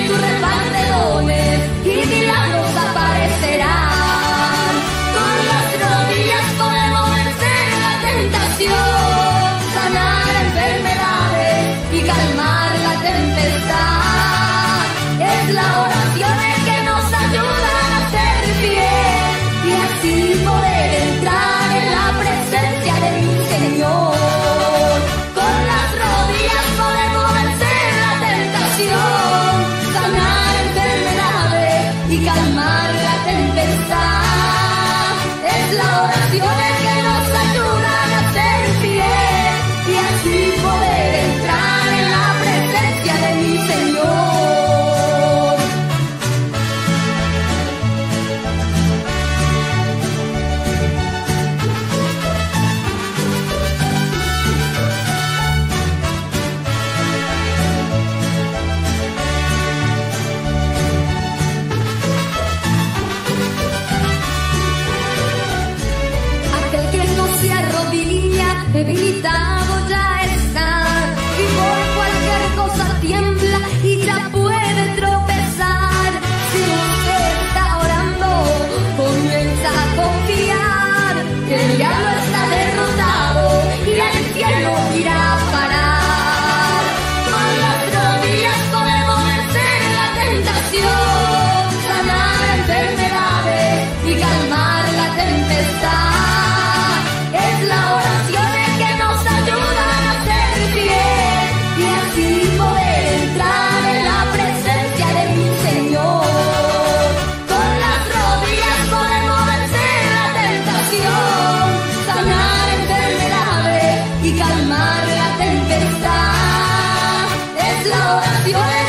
espíritu reparte. calmar. sanar enfermedades y calmar la tempestad. Es la oración.